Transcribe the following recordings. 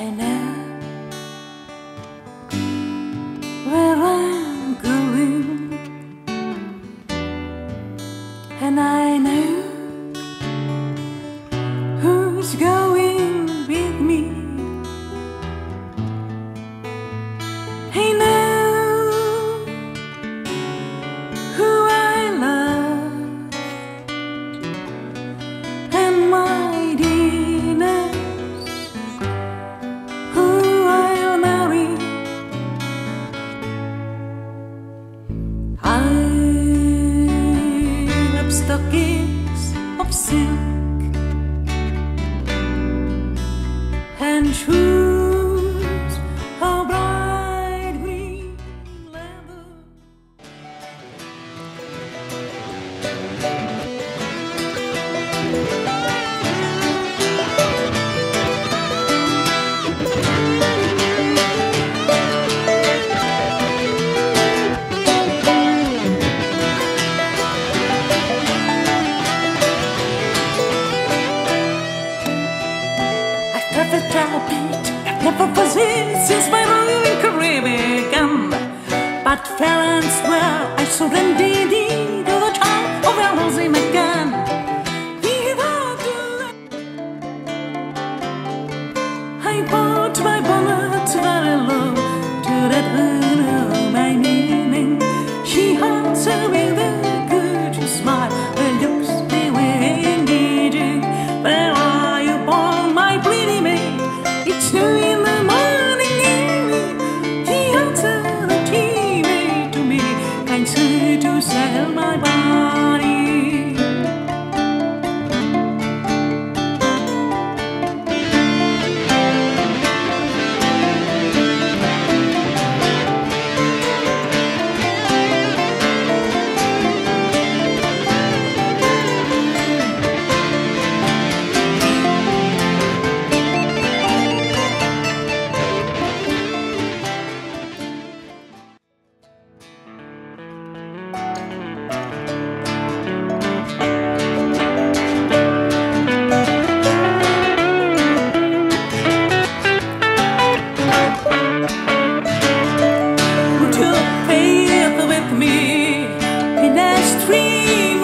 I know where I'm going, and I know. the of sin But fair and square, I saw indeed eat all the time, of else him again. I bought my bonnet very low to that unknown my meaning. She haunts her with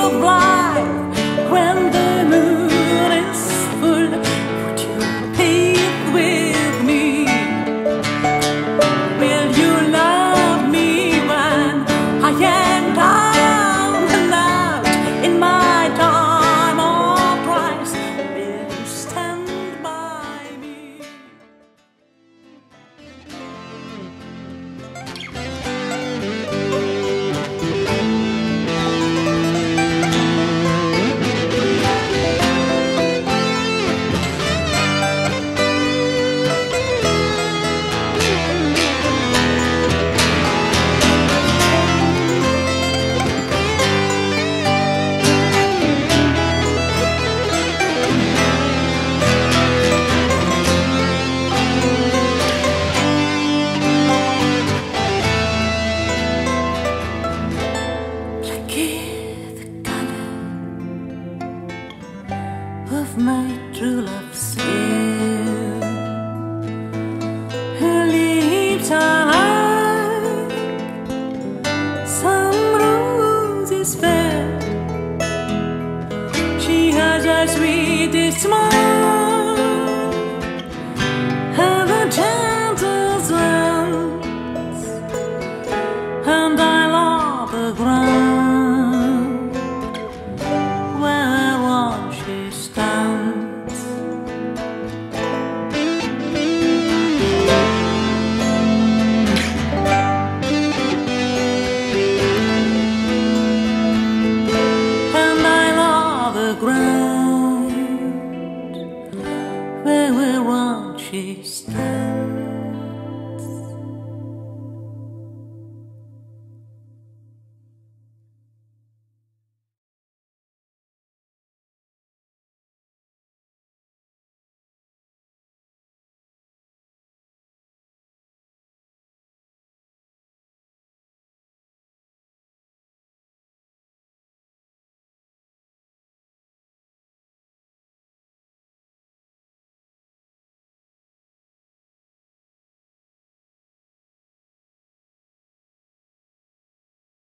of blind. forget the color of my true love. były she stand?